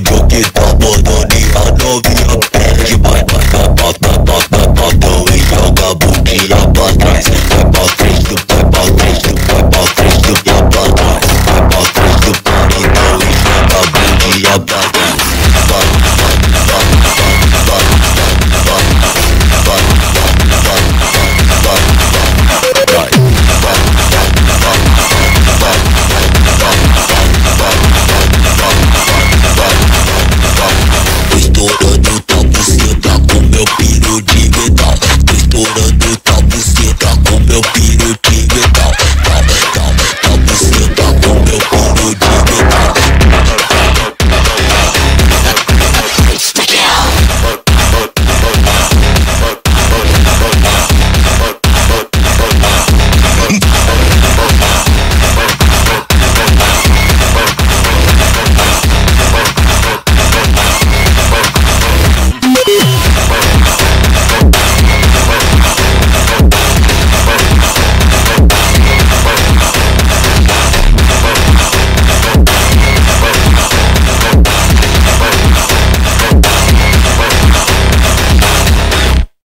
joke it up, but don't need a